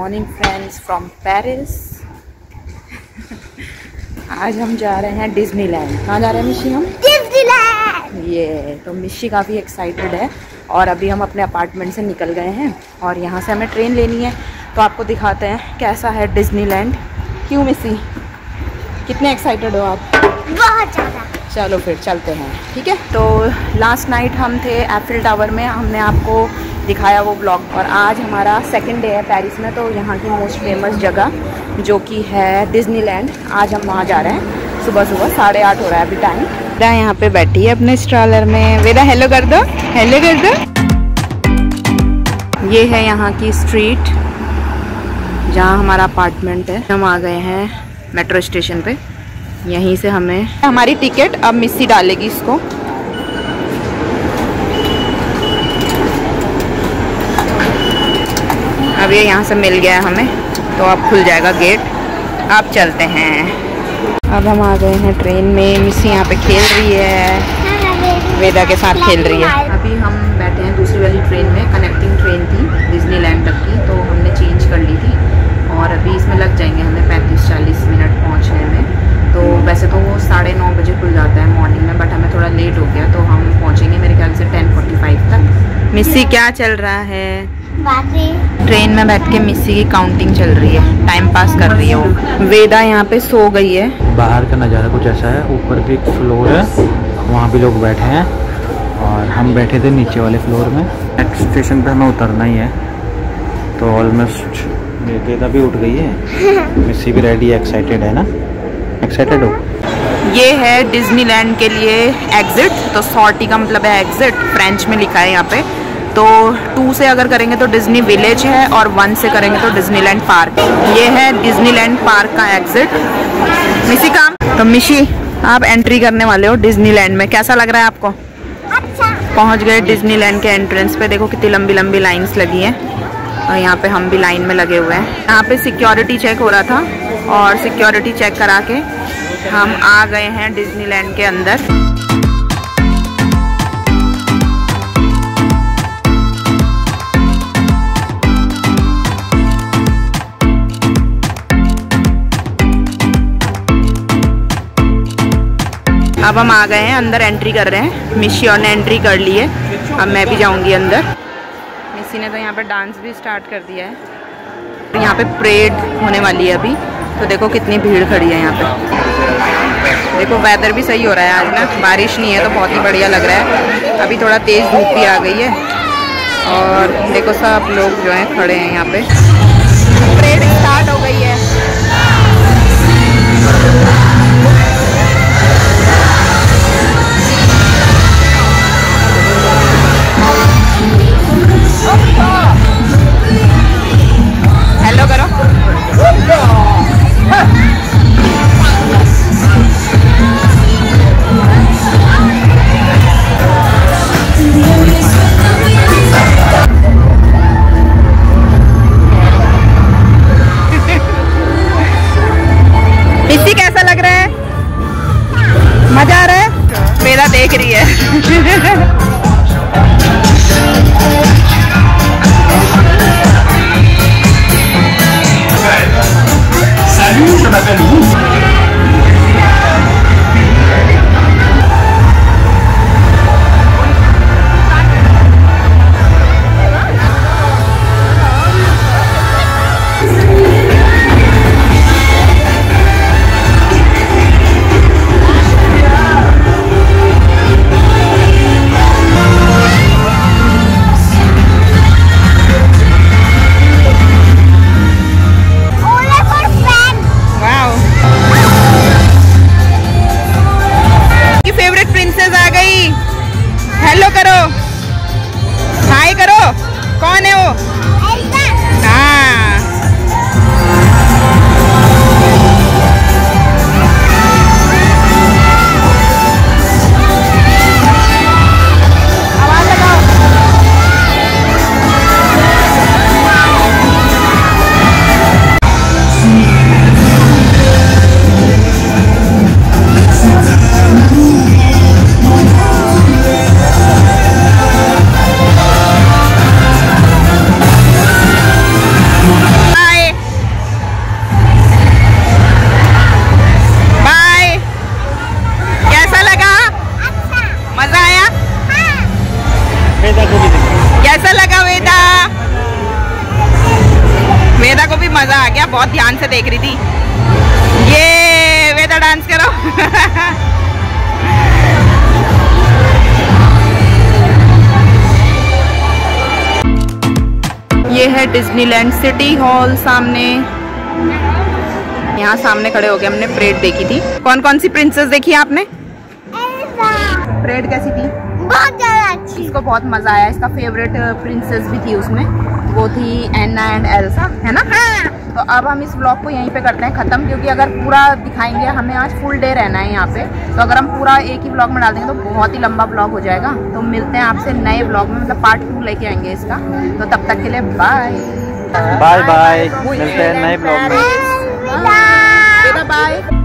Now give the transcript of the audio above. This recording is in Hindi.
मॉर्निंग फ्रेंड्स फ्रॉम पेरिस आज हम जा रहे हैं डिज्नीलैंड कहाँ जा रहे हैं मिशी हम? डिज्नीलैंड ये तो मिशी काफ़ी एक्साइटेड है और अभी हम अपने अपार्टमेंट से निकल गए हैं और यहाँ से हमें ट्रेन लेनी है। तो आपको दिखाते हैं कैसा है डिज्नीलैंड क्यों मिसी कितने एक्साइटेड हो आप? बहुत ज़्यादा। चलो फिर चलते हैं ठीक है? तो लास्ट नाइट हम थे एफिल टावर में। हमने आपको दिखाया वो ब्लॉग और आज हमारा सेकेंड डे है पेरिस में तो यहाँ की मोस्ट फ़ेमस जगह जो कि है डिज्नीलैंड आज हम वहाँ जा रहे हैं। सुबह सुबह साढ़े आठ हो रहा है अभी टाइम वेदा यहाँ पे बैठी है अपने स्ट्रॉलर में। वेदा हेलो कर दो। हेलो कर दो। ये है यहाँ की स्ट्रीट जहाँ हमारा अपार्टमेंट है। हम आ गए हैं मेट्रो स्टेशन पे। यहीं से हमें हमारी टिकट अब मिस्सी डालेगी इसको। अब ये यहाँ से मिल गया है हमें तो अब खुल जाएगा गेट। अब चलते हैं। अब हम आ गए हैं ट्रेन में। मिस्सी यहाँ पे खेल रही है। वेदा के साथ खेल रही है। अभी हम बैठे हैं दूसरी वाली ट्रेन में कनेक्टिंग ट्रेन थी डिज्नीलैंड तक की तो हमने चेंज कर ली थी। और अभी इसमें लग जाएँगे हमें पैंतीस चालीस मिनट पहुँचने में। तो वैसे तो वो साढ़े नौ बजे खुल जाता है मॉर्निंग में बट हमें थोड़ा लेट हो गया तो हम पहुँचेंगे मेरे ख्याल से टेन फोर्टी फाइव तक। मिस्सी, क्या चल रहा है? ट्रेन में बैठ के मिस्सी की काउंटिंग चल रही है टाइम पास कर रही है वो। वेदा यहाँ पे सो गई है। बाहर का नज़ारा कुछ ऐसा है ऊपर भी एक फ्लोर है वहाँ भी लोग बैठे हैं और हम बैठे थे नीचे वाले फ्लोर में। नेक्स्ट स्टेशन पे हमें उतरना ही है तो ऑलमोस्ट वेदा भी उठ गई है। मिस्सी भी रेडी एक्साइटेड है ना? एक्साइटेड हो? ये है डिज्नीलैंड के लिए एग्जिट तो सॉर्टी का मतलब है एग्जिट फ्रेंच में लिखा है यहाँ पे। तो टू से अगर करेंगे तो डिज्नी विलेज है और वन से करेंगे तो डिज्नीलैंड पार्क ये है डिज्नीलैंड पार्क का एग्जिट मिसी काम? तो मिशी आप एंट्री करने वाले हो डिज्नीलैंड में. कैसा लग रहा है आपको? अच्छा। पहुँच गए डिज्नीलैंड के एंट्रेंस पे. देखो कितनी लंबी लंबी लाइंस लगी हैं और यहाँ पे हम भी लाइन में लगे हुए हैं. यहाँ पे सिक्योरिटी चेक हो रहा था और सिक्योरिटी चेक करा के हम आ गए हैं डिज्नीलैंड के अंदर. अब हम आ गए हैं, अंदर एंट्री कर रहे हैं। मिशी और ने एंट्री कर ली है। अब मैं भी जाऊँगी अंदर। मिसी ने तो यहाँ पर डांस भी स्टार्ट कर दिया है। तो यहाँ पे परेड होने वाली है अभी। तो देखो कितनी भीड़ खड़ी है यहाँ पे। देखो वेदर भी सही हो रहा है आज ना। बारिश नहीं है तो बहुत ही बढ़िया लग रहा है। अभी थोड़ा तेज़ धूप भी आ गई है। और देखो सब लोग जो हैं खड़े हैं यहाँ पे। परेड स्टार्ट हो गई है। मिस्सी कैसा लग रहा है? मज़ा आ रहा है? मेरा देख रही है। Querétaro. वेदा को भी कैसा लगा वेदा वेदा को भी मज़ा आ गया बहुत ध्यान से देख रही थी। ये वेदा डांस करो। ये है डिज्नीलैंड सिटी हॉल सामने। यहाँ सामने खड़े हो गए हमने परेड देखी थी। कौन कौन सी प्रिंसेस देखी आपने? परेड कैसी थी? बहुत ज़्यादा अच्छी। इसको बहुत मज़ा आया। इसका फेवरेट प्रिंसेस भी थी उसमें। वो थी एना एंड एल्सा है ना? हाँ तो अब हम इस ब्लॉग को यहीं पे करते हैं ख़त्म क्योंकि अगर पूरा दिखाएँगे हमें आज फुल डे रहना है यहाँ पे। तो अगर हम पूरा एक ही ब्लॉग में डाल देंगे तो बहुत ही लंबा ब्लॉग हो जाएगा। तो मिलते हैं आपसे नए ब्लॉग में मतलब पार्ट टू लेके आएँगे इसका। तो तब तक के लिए बाय बाय बाय मिलते हैं नए ब्लॉग में। अलविदा बाय